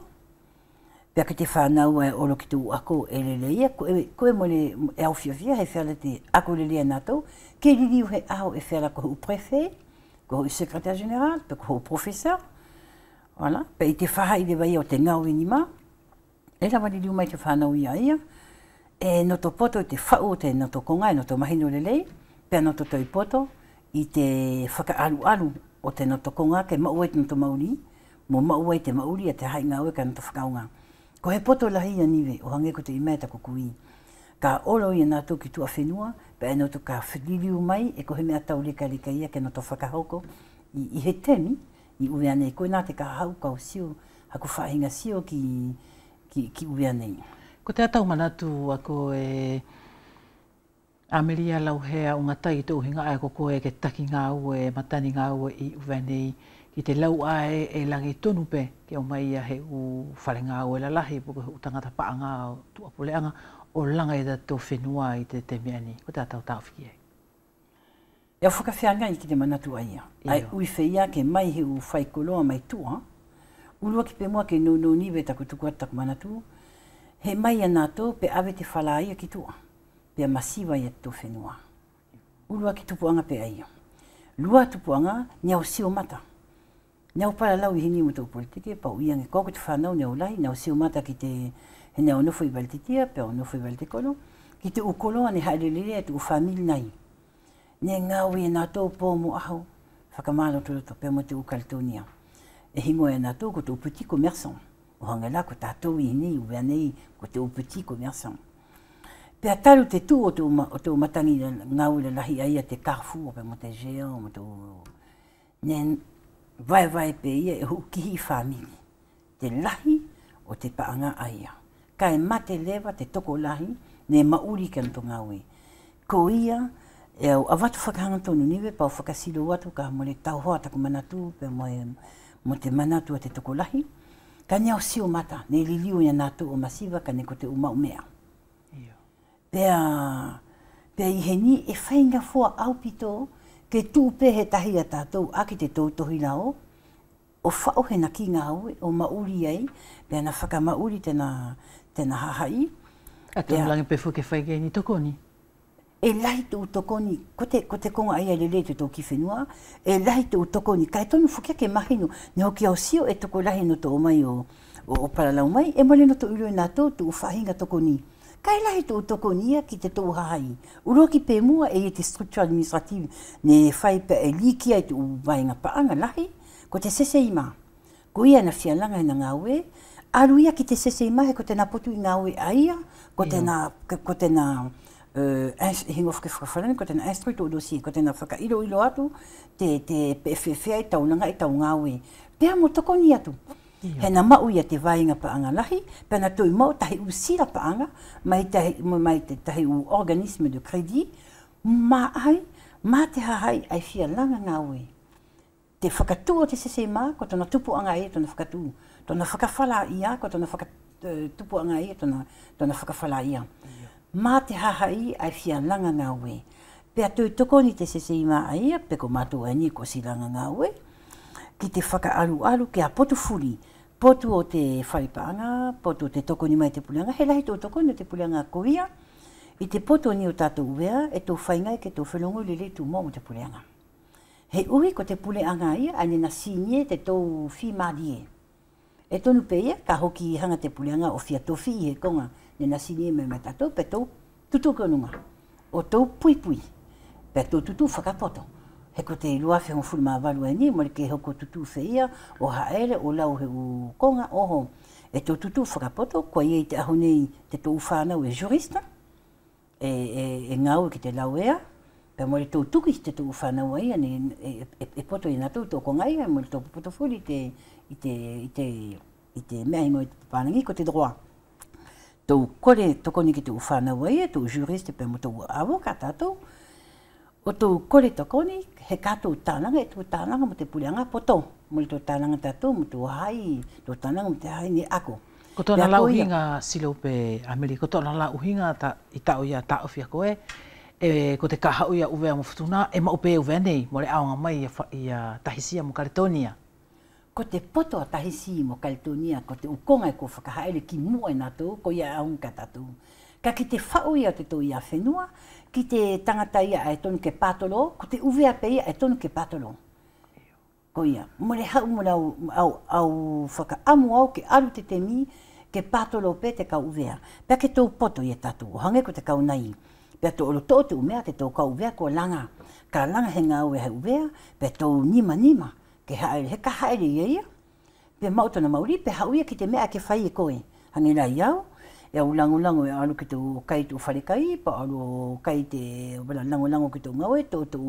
[SPEAKER 5] Pea ki te whanau e olo ki tū ako e lele ia, koe, koe mole e au fia fia he whiala te ako lele nā tō, ke ririu he au e whiala koe u prefe, koe u sekretar general, pe koe u professor, Voilà. pe i te whaha i te wai o te ngau i nima. E la wali mai te whanau i a ia. E no to poto i te whao te no to konga, e no to mahino le lei. Pea no to tau poto i te whaka alu alu o te no to konga ke mau e te no mauri. Mo mau e te mauri a te hai ngau e ka no to whakaunga. Ko he poto lahi a niwe o hange kote i mea tako kui. Ka olo i anato ki tua whenua, pe e no to ka whiliu mai e ko he mea tau leka leka ia ke no to whakahoko i, i he temi i uwea nei. Koe nā te ka hauka o sio, haku whahinga sio ki, ki, ki uwea nei. Ko te atau manatu ako e
[SPEAKER 1] Amelia Lauhea o ngatai te uhinga ai ko koe ke taki ngā ue, matani ngā ue i uwea nei ki te lau ae e langi tonu pe ke o mai a he u whare ngā ue la lahi puka u tangata paa ngā tuapuleanga o langa i da tō whenua i te te miani. Ko te
[SPEAKER 5] atau tau whiki Ia whaka whianga i ki te manatu ai. Ai ui whia ke mai he u whaikoloa mai tua. Ulua ki pe mua ke nōnō niwe taku tuku ataku manatu. He mai ana tō pe ave te fala ia ki tua. Pe masiva ia tō whenua. Ulua ki tupuanga pe ai. Lua tupuanga niau sio mata. Niau para lau i hini mu tō politike, pa koko kōku te whanau niau lai, niau sio mata ki te he niau nofo i valititia, pe o nofo i valtikolo. Ki te ukoloa ni haerelere tu u whamil nai. ne ngawi na to po mo aho fa ka malo to to te ukaltonia e himo e na to ko to piti commerçant o hanga la ko ta to i ni u venei ko te o piti commerçant pe atalo te to o to to matangi na ngawi la hi te carrefour pe mo te géant mo to ne vai vai pe i e u ki famili te lahi o te paanga aia ka e mate lewa te tokolahi ne mauri kan to ko ia e au avatu whakahanga tonu niwe pau whakasiro watu ka mole tau hoa taku manatu pe mo, mo te manatu a te tokolahi. Ka ne au sio mata, ne liliu ia nātu o masiva ka ne ko te umau mea. Pea, pea i he ni e whainga fua au pito ke tū pe he tahi a tātou a ki te tōtohi lao o whao he na ki ngā au o mauri ei pea na whaka mauri tena, tena hahai. A tō pe fuke whaige ni tokoni e lai te utoko ni, ko te, ko te konga ai ale le te tō ki whenua, e lai te utoko ni, kai tonu fukia ke mahinu, ne hoki au sio e toko lahi no tō mai o, o, o paralau mai, e mole no tō uru e nā tō tō whahinga toko ni. Kai lahi tō toko ni a ki te tō hahai, uroa ki pē mua e i te structure administrative, ne whai pa e liki ai tō vāinga paanga lahi, ko te sese ima. Ko ia na whialanga ina e ngā ue, aru ia ki te sese ima he ko te napotu i ngā ue aia, ko te na, ko te na, ko te na, Eh, e uh, hingo fuke fuke ko tena estri to dosi ko tena fuka ilo ilo atu te te pff ai tau nga tau nga we te amo to atu he na mau ia te vai nga lahi pe na toi mau tahi u sira pa mai tahi mai te tahi u organisme de credit ma ai ma te ha ai ai fia langa nga we te fakatu o te sese ma ko tona tupu anga e tona fakatu tona fakafala ia ko tona fakatu eh, tupu anga e tona tona fakafala ia mā te haha i ai fia langa ngā ue. Pea tui toko ni te sese i mā aia, peko mātou ai ni ko si langa ngā ue. Ki te whaka alu alu, kia potu furi, potu o te whaipaanga, potu o te toko ni mai te pulianga, he lahi tō toko ni te pulianga kuia, i te potu ni o tātou uea, e tō whaingai ke tō whelongo li le tū mō o te pulianga. He ui ko te pulianga ia, ane na sinie te tō whi mādie. E tonu pe ka hoki i hanga te pulianga o fia tō whi i he konga, ninasinime matato peto tutu konunga oto pui pui peto tutu whakapoto he ko te ilua whengo fulu fulma e ni, mori ke hoko tutu wheia, o haere, o lau he u konga, oho. E tō tutu whakapoto, kua iei te ahu te tō whānau e jurista, e, e, e ngau ki te pe mori tō tuki te tō whānau e, e, e poto i tō konga poto tau kore toko ni ki te e tau juriste pe mo tau awo ka tato. O tau kore toko ni he kato tānanga e tau tānanga mo te pulianga poto. Mo le tānanga tato mo tau hai, tau tānanga mo te hai ni ako. Ko tōna la
[SPEAKER 1] uhinga silo pe Amelie, ko tōna la uhinga ta, i tau ia ta ofia koe. E, ko te kaha uia uwea mo futuna, e ma upe uwea nei, mo le aonga mai ia, ia tahisia mo Kaletonia
[SPEAKER 5] ko te poto a tahisi mo kaltonia ko te ukonga e ko whakahaere ki mua na tō, ko ia aunga tatu. Ka ki te whao ia te tō ia whenua, ki te tangata ia e tonu ke patolo ko te uwea pe ia e tonu ke pātolo. Ko ia, mwere hau mwere au, au, au whaka amu au ke aru te te ke patolo pe te ka uwea. Pea ke tō poto ia tatu, o hange ko te kau nai. Pea tō oro tō te umea te tō ka uwea ko langa. Ka langa he ngā uwea he uwea, pea nima. nima ke haere, he ka haere ia ia. Pe mauta na mauri, pe hau ia ki te mea ke whai e koe. Hangi rai iau, e au lango lango e aru ki tu kai tu wharekai, pa aru kai te wala lango lango ki tu ngawe, tō tu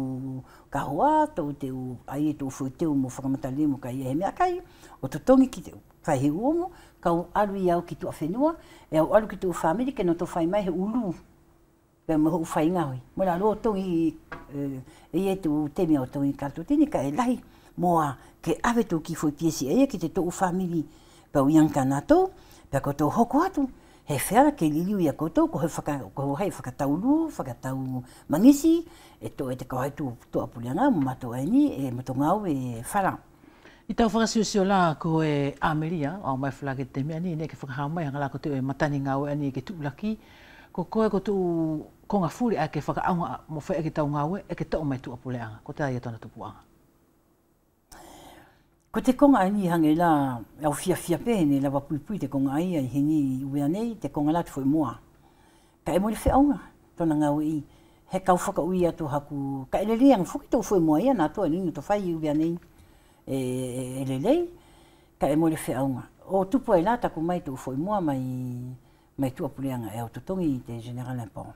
[SPEAKER 5] kahoa, tō te u ai e tu fuiteu mo whakamatali mo kai e he mea kai, o tu tongi ki te whaihi uomo, ka u aru i au ki tu awhenua, e au alu ki tu whamiri, ke no tu whai mai he ulu, pe mo hu whai ngahoi. Mora aru o tongi, e e tu temi o tongi kato tini, ka e lahi, moa ke awe tō ki fwoi piesi e ki te tōu whamiri pa uianka nā tō, pa koto hoko atu, he whera ke liliu ia koto, ko he whaka, ko hei whakatau lu, whakatau mangisi, e tō e te kawai tō, tō apuliana, mō mato e ni, e mato ngau e whara. I tau whakasio sio la ko e
[SPEAKER 1] Ameria, o mai whalake te mea ni, ne ke whakahau mai, hangala ko te e matani ngau e ni e ke tūlaki, ko koe ko tū konga fūri a ke whakaunga
[SPEAKER 5] mo whae ke tau ngau e, ke tau e, e mai tū apuleanga, ko te aia tōna tupuanga. Ko te konga ai ni hange la, au fia fia pe, ni la wapui pui te konga ai, ai he ni uwea nei, te konga la tifo i mua. Ka e mole whaonga, tona ngau i, he kau whaka ui atu haku, ka ele leang, fuki tau fwe mua ia nā toa, nina to whai uwea nei, e, e, le lei, ka e mole whaonga. O tupu ai la, taku mai tau fwe mua, mai, mai tua pureanga e autotongi i te General Lampon.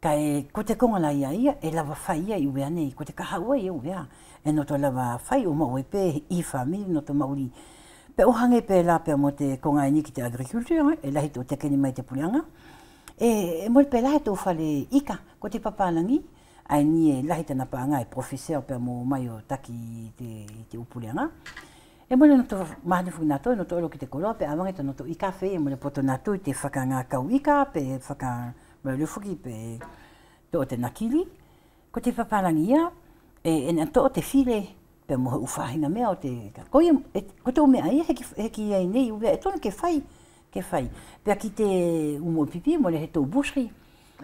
[SPEAKER 5] Ka e, ko te konga la ia ia, e lava whai ia i uwea nei, ko te kaha ua ia uwea e no to e lava fai o mau pe i fami no to mauri pe o hange pe la pe mo te konga ni ki te agriculture e la hito te keni mai te pulanga e, e mo pe la to fale ika ko te papa ai ni e la hita na panga e professeur pe mo mai o taki te te upulanga e mo no to mahne fu e na to no to lo ki te kolo pe avang e to no ika fe e mo le poto na to te faka nga ka ika pe faka mo le fuki pe to te nakili ko te papa ia e en to te file pe mo u fahinga me o te e, ko i ko te me ai he ki ai nei u e tonu ke fai ke fai pe ki te u mo e pipi mo le he to bushri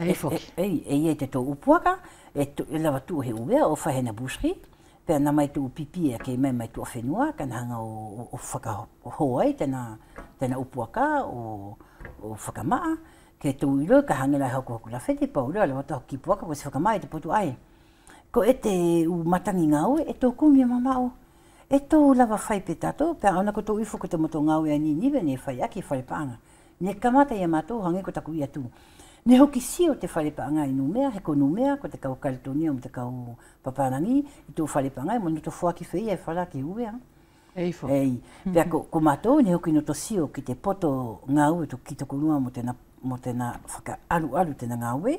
[SPEAKER 5] e fo e e e te to u puaka e to e lava tu he u be o fahinga bushri pe na mai tu pipi e ke mai mai tu fenua kan hanga o o faka ho ai te na te na u puaka o o faka ma ke tu i lo ka hanga la ho ko la fete pa u lo la to ki puaka ko se faka mai te potu ai ko e te u matangi ngau e tō kumi e mama o. E tō lava whai pe tato, pe ana ko tō ifu ko te moto ngau e ni niwe ne whai aki whai paanga. Ne kamata i amato hangi ko taku i atu. Ne hoki si o te whare paanga i numea, he ko numea, ko te kau kalitonia o te kau paparangi, i tō whare paanga i mono to fuaki whai e whara ki ue. Eifo. Ei, pe ko, ko mato ne hoki no to si o ki te poto ngau e to ki tokurua mo tena, mo tena whaka alu alu tena ngau e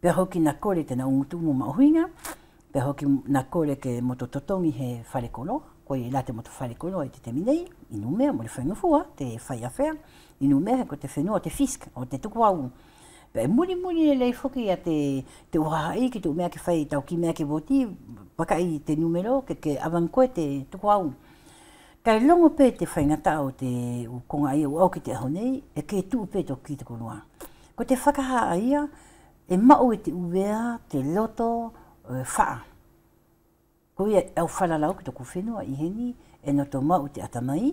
[SPEAKER 5] pe hoki na kore te na ungutu mo ma huinga, pe hoki na kore ke moto totongi he whare kolo, koe i late moto whare kolo e te teminei, inu mea, mo le whenu te whai awhea, inu mea he ko te whenua te fisk, o te tuku au. Pe muri muri le lei hoki a te, te uaha i ki tu mea ke whai tau ki mea ke voti, waka i te numero ke ke avankoe te tuku au. Kai longo pe te whaingata o te ukonga i au ki te ahonei, e ke tu pe to ki te konua. Ko te whakaha a ia, e mau i te uwea, te loto, o e faa. Ko ia au whalalau ki tōku whenua i heni, e noto mau te atamai,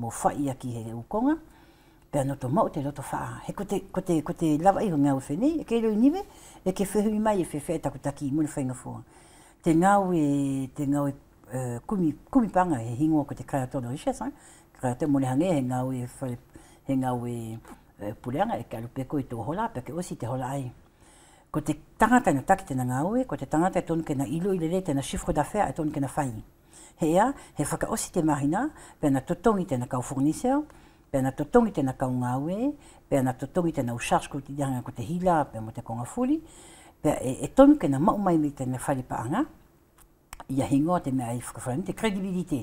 [SPEAKER 5] mō whai aki he ukonga, pia noto mau te loto faa. He ko te, ko te, ko te lawa iho ngā uwhene, e ke rui niwe, e ke whehui mai e whewhe taku taki i mūna whainga fua. Te ngā ue, te ngā ue uh, e, kumi, kumi panga he hingoa ko te karatono i shesan, karatono mōne hange he ngā ue, he ngā ue pureanga e ka e e alupeko i tō hola, pia ke osi te hola ai. ko te tangata ina e taki tena ngā ue, ko te tangata e tonu kena ilu i lele tena shifro da whea e tonu kena whaingi. Hea, he whakaosi te mahina, pēna totongi tena kau forniseo, pēna totongi tena kau ngā ue, pēna totongi tena usars ko te dihanga ko te hila, pē mo te konga fuli, pē e, e tonu kena maumai me tena whare paanga, ia hingo te mea i whakawharani, te credibilité.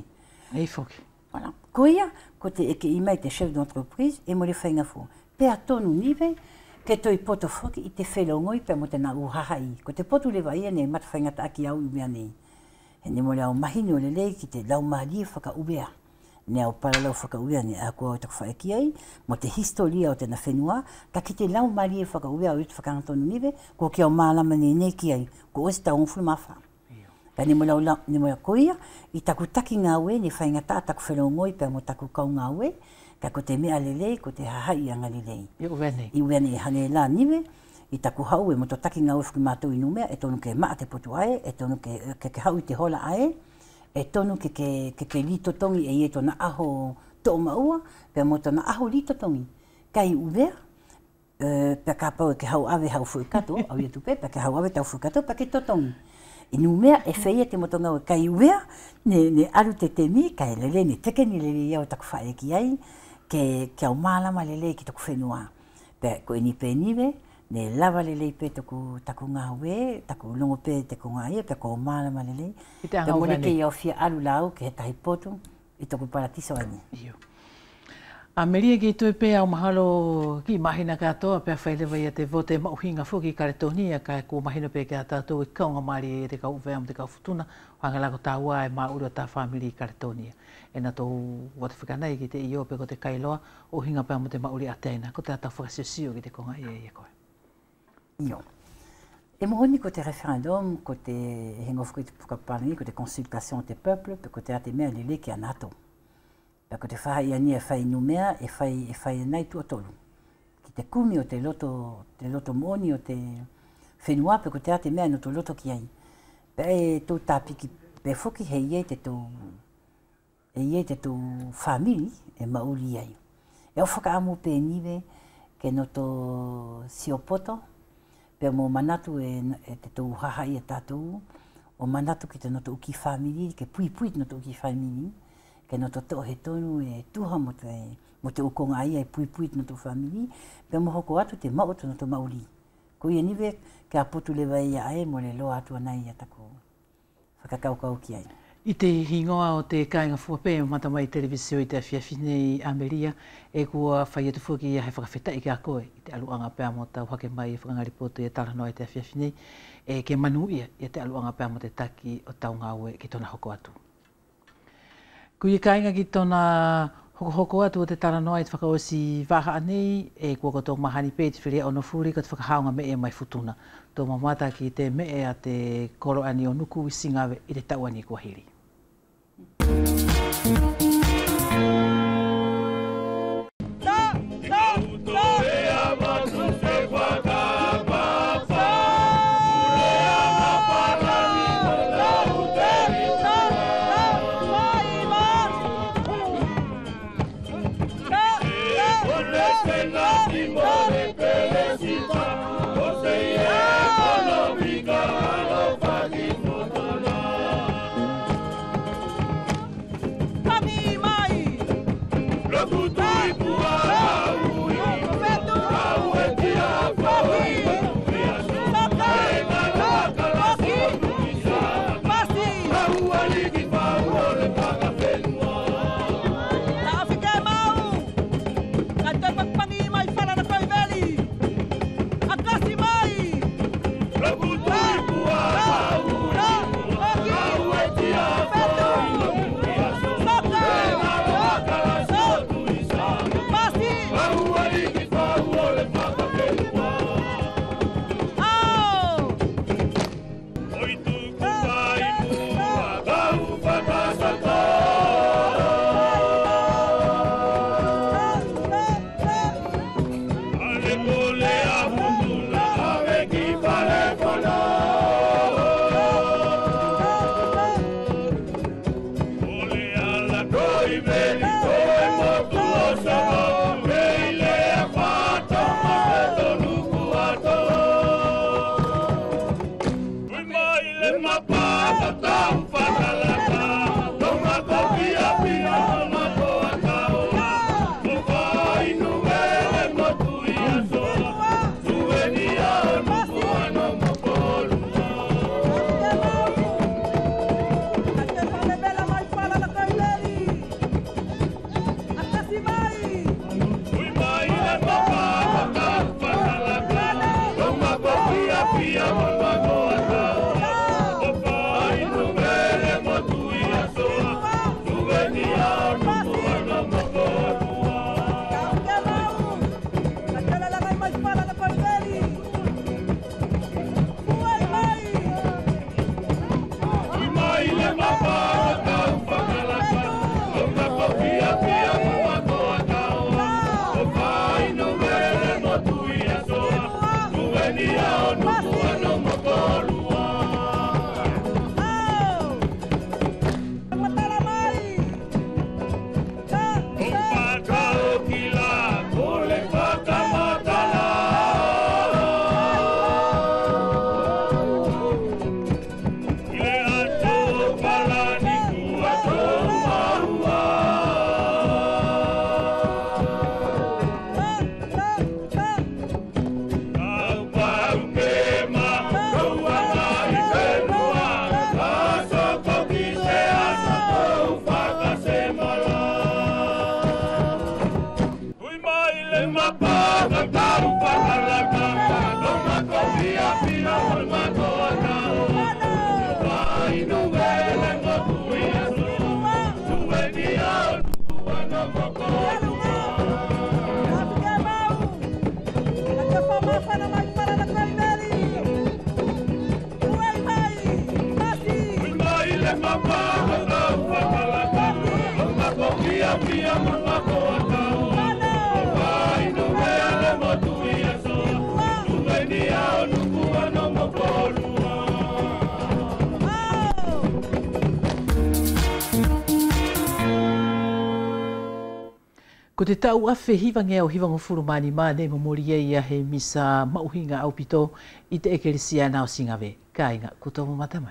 [SPEAKER 5] Ei whoki. Voilà. Ko côté ko te eke imai te chef d'entreprise, e mo le whainga fō. Pē a tonu nive, Ke toi poto foki i te whelongo i pe mo tēnā uhaha i. Ko te potu lewa ia nei matawhaingata aki au i mea nei. He ne mo leo mahi ni o le lei ki te lau mahali whaka ubea. Ne o para lau whaka ubea ne aku au taku whaeki ai, mo te historia o tēnā whenua, ka ki te lau whaka ubea o i te whakangatonu nive, ko ki au maalama nei nei ki ai, ko o se tau unfu mawha. Ka ne mo leo ne mo koia, i taku taki ngā ue, ne whaingata taku whelongo i pe mo taku kau ngā ue, Ta ko te mea lele, ko te haha i le lele. I uwene. I uwene hane la niwe, i taku hau e moto taki ngā ufuki mātou i numea, e tonu ke maa te potu ae, e tonu ke, ke, ke hau i te hola ae, e tonu ke ke, ke, ke lito tongi e i e tona aho tō maua, pe mo tona aho lito tongi. Kai uwea, uh, e, pe ka pau e ke hau ave hau fui kato, au iatu pe, pe ke hau ave tau fui kato, pe ke totongi. I numea e feia e te moto ngā ua, kai uwea, ne, ne aru te temi, kai lele, ne teke ni lele iau taku whaeki ai, ke ke o mala ma lele ki tuku fenua pe ko ni pe ni ve ne lava lele pe tuku taku nga we taku longo pe te ko nga pe ko mala ma lele te mo ni ke yo alu lau ke tai potu i tuku paratiso ani yeah.
[SPEAKER 1] A meria ki tue pe au mahalo ki mahina katoa pe whaelewa i a te vote mauhinga fuki i karetoni a kai ko mahina pe kia tātou i e kaunga maari e te kau uwe am te kau futuna wanga lako tā ua e maa urua tā whamili i karetoni. E nā tō wate whakanei ki te i o ko te kailoa o hinga pe amu te mauri
[SPEAKER 5] a teina. Ko te atau whakasio sio ki te konga i e i e koe. Nio. E mo honi ko te referendum, ko te hengofu ki te pukapalangi, ko te consultation te peuple, pe ko te atemea lile ki anato. Nio. Pako te wha ia ni e whai numea, e whai, e whai nei tua tolu. Ki te kumi o te loto, te loto moni o te whenua, pako te ate mea no tu loto ki ai. Pa e tō tāpiki, pe whoki he iei te tō, e iei te tō whamiri e mauri ai. E o whaka amu pe niwe, ke no tō siopoto, pe mō manatu e, e te tō uhaha i e tātou, o manatu ki te no tō uki whamiri, ke pui pui te no tō uki whamiri, ke no to to he tonu e tuha mo te mo te ukonga ai ai pui pui no to family pe mo hoko atu te mau to no to mauli ko ye ni ve ke a potu le vai e ia ai mo le lo atu ana ia ta ko fa ka ka o ki ai
[SPEAKER 1] i te hingoa o te kai kainga fua pe mo mata mai televisio o te fia fine i Amelia e ko a fa ye tu fuki ia he fa fa i ka ko i te aluanga pe mo ta hoke mai fa nga ripoto e tala no te fia fine e ke manu ia ia te aluanga pe mo te taki o taunga o ke tona hoko atu Kui e kainga ki tōna hokohoko atu o te taranoa i te whakaosi waha anei, e kua koto mahani pe te whiria ono fūri, ka te whakahaonga me e mai futuna. Tō mamata ki te me e a te koro ani o nuku i singawe i te tau ani e kua hiri. Mm -hmm. Ko te tau a whi hivange o hivango furu mani mā nei mamori e ia he misa mauhinga au pito i te ekeresia nao singawe. Kā inga, kutomu mata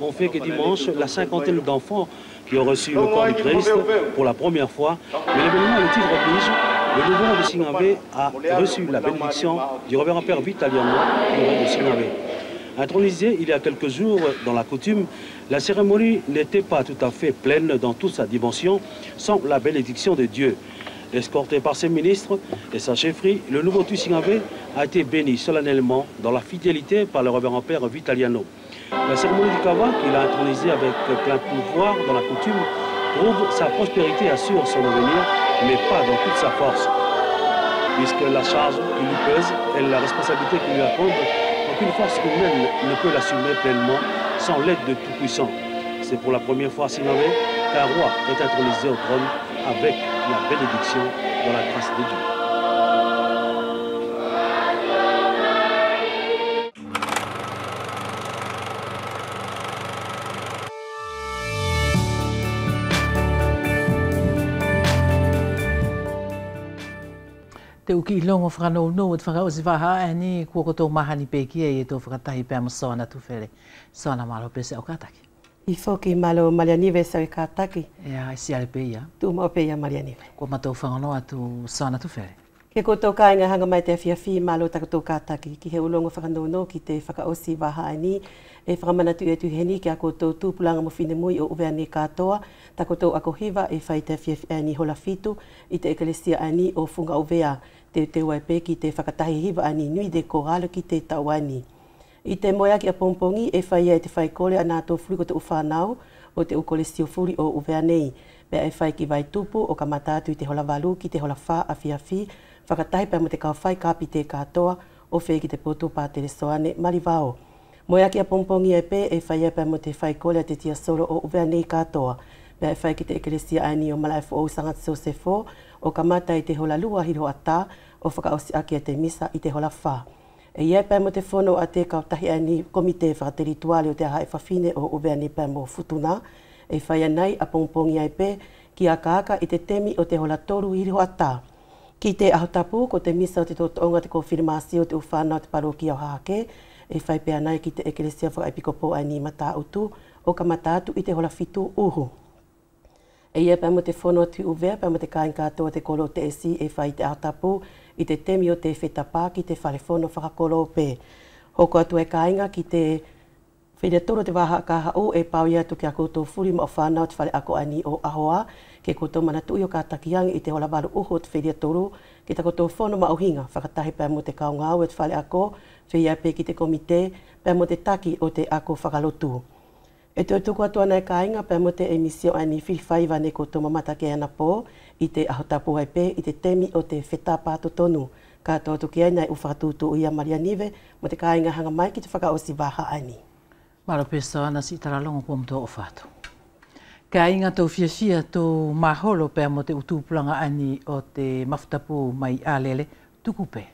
[SPEAKER 6] On fait que dimanche, la cinquantaine d'enfants qui ont reçu le corps du Christ pour la première fois, le nouveau de a reçu la bénédiction du révérend Père Vitaliano de Sinavé. Intronisé il y a quelques jours dans la coutume, la cérémonie n'était pas tout à fait pleine dans toute sa dimension sans la bénédiction de Dieu. Escorté par ses ministres et sa chefferie, le nouveau tusingabe a été béni solennellement dans la fidélité par le révérend Père Vitaliano. La cérémonie du Kawa, qu'il a intronisée avec plein de pouvoir dans la coutume, trouve sa prospérité assure son avenir, mais pas dans toute sa force, puisque la charge qui lui pèse et la responsabilité qui lui incombe, aucune force humaine ne peut l'assumer pleinement sans l'aide de Tout-Puissant. C'est pour la première fois, si qu'un roi est intronisé au trône avec la bénédiction dans la grâce de Dieu.
[SPEAKER 1] te uki ilongo whakanau nō, te whakau si whaha e ni kua koto mahani pekia i e tō whakatahi pēr ma sōna tu where. Sōna malo pēsia o kātaki. I whoki malo Marianive sa i e kātaki. E a i siare pēia. Tu mau pēia Marianive. Kua matau whanganoa tu sōna tu where.
[SPEAKER 2] Ke ko tō kāinga hanga mai te awhia whi mālo taka tō kātaki ki he ulongo whakanono ki te whakaosi waha ai e ni e whakamanatu e tuheni ki a ko tō tūpulanga mo whine mui o uwea ni kātoa taka tō ako hiva e whai te awhia ai e ni hola fitu i te ekelesia ai ni o funga uwea te te wai pe ki te whakatahi hiva ani nui de ko hala ki te tawani. I te moea ki a pompongi e whai e te whai kole ana tō furi ko te uwhānau o te ukole stio furi o uwea nei. Pea e whai ki vai tupu o ka matatu i te hola walu ki te hola wha a fi a fi. Whakatahi pa mo te kau whai kāpi te katoa o whee ki te potu pā te resoane marivao. Moea ki a pompongi e pe e whai pa mo te whai kole a te tia solo o uwea nei katoa. Pea e whai ki te ekelesia aini o malai fo o sangat so se fo o ka mata i te hola lua hiro ata o whaka osi ake te misa i te hola whā. E ia pēr mo te whono a te kautahi ani komite whakateritoale o te aha e whawhine o uvea ni pēr mo futuna e whai anai a pongpongi ai pē ki a kāka i te temi o te hola toru hiro ata. Ki te ahotapu ko te misa o te tōtonga te kofirmasi o te uwhana o te paroki o hake e whai pēr anai ki te ekelesia whakaipikopo ai ni mata utu o ka mata atu i te hola fitu Uhu. E ia pa mo te whono atu uvea, pa mo te kāin kātoa te kolo te esi e whai te atapu i te temi o te whetā pā ki te whare whono whakakolo pē. Hoko atu e kāinga ki te whetā toro te waha kaha o e pāu ia tu ki a koutou furi ma o whānau te whare ako ani o ahoa ke koutou mana tui o kātakiangi i te hola uho te whetā toro ki te koutou whono ma e te ki te komite pa mo te o te ako whakalotu. atu e kāinga ki te whetā te waha kaha o e pāu ia tu ki a koutou furi ma o te whare ako ani o ahoa ke koutou mana tui o kātakiangi i te hola balu uho ki te koutou ma uhinga whakatahi pa mo te kāunga au e te ako whetā pē ki te komite pa mo te taki o te ako whakalotu. E tō tuku atua nei ka inga pēmo te emisio ai ni whiwhai wane ko tō mamata ke ana pō i te ahotapu ai pē i te temi o te whetā pātu tonu. Ka tō tuki ai nei uwhatūtu ia Maria Nive mo te
[SPEAKER 1] ka inga hanga mai ki te whaka o
[SPEAKER 2] si waha ai ni.
[SPEAKER 1] Maro pēsta ana si tara longa pō mto o whātu. Ka inga tō whiasia tō maholo pēmo te utūpulanga ai ni o te mafutapu mai alele tuku pēr.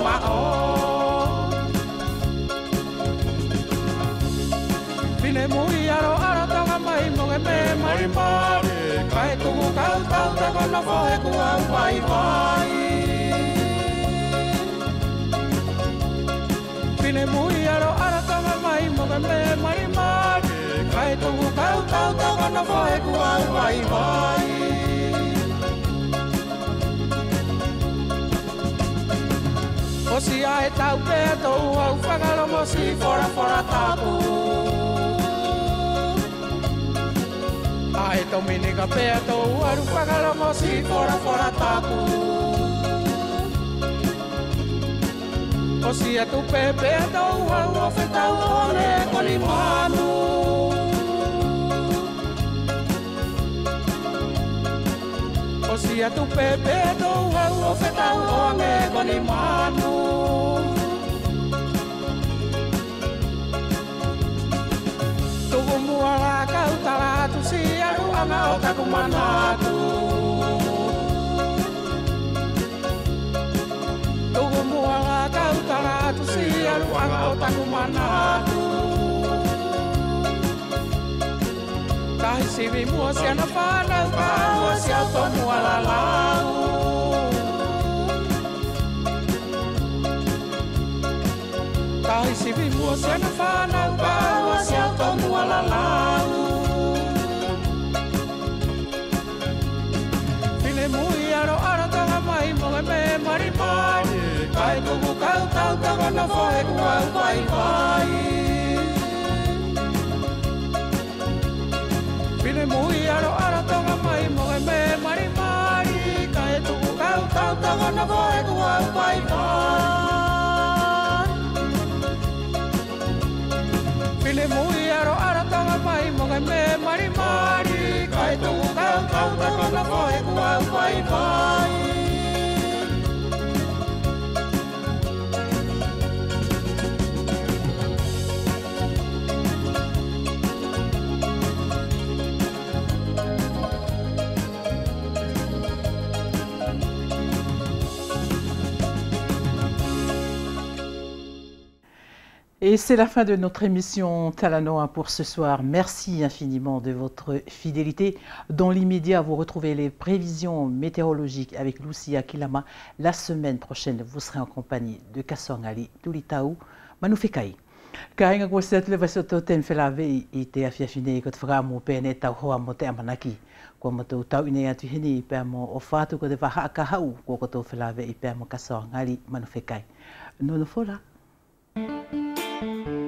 [SPEAKER 7] on my own. Fine muri aro ara toga mai moge me mai mai, Kai kuku kau tau ta kono fohe kua mai mai. Fine mui aro ara toga mai moge me mai mai, Kai kuku kau tau ta kono fohe kua mai mai. Mosia e tau te atou au whakaro mosi fora fora tāpū A e tau mene ka pe atou aru whakaro mosi fora fora tāpū Mosia tu pe pe atou au o whetau ore koni manu Mosia tu pe pe atou profeta onego ni manu Tugu muala kau talatu si aru anau kaku manatu Tugu muala kau talatu si aru anau kaku manatu Tahi sivi mua siana whanau kau você é o ala lau Oceano whanau pau a se au tonu ala lau Whine mui aro aratanga mai moe me marimari Kai tuku kau tau tawana whae kuau vai vai Whine mui aro aratanga mai moe me marimari Kai tuku kau tau tawana whae kuau pai pai. mui aro ara tanga mai mo ga me mari mari kai to ka ka ta ka na ko e ku ai mai
[SPEAKER 1] Et c'est la fin de notre émission Talanoa pour ce soir. Merci infiniment de votre fidélité. Dans l'immédiat, vous retrouvez les prévisions météorologiques avec Lucia Kilama. La semaine prochaine, vous serez en compagnie de Kassongali Tulitaou, Manufekai. Kainga kwa set le vaso to tem felave i te afiafine i kot whakamu pēne tau hoa mo te amanaki. Kua matou tau ine atu hini i pēmo o whātu ko te waha a kahau kua kotou felave i kasoa ngari manufekai. Nono fola. Thank you. thank you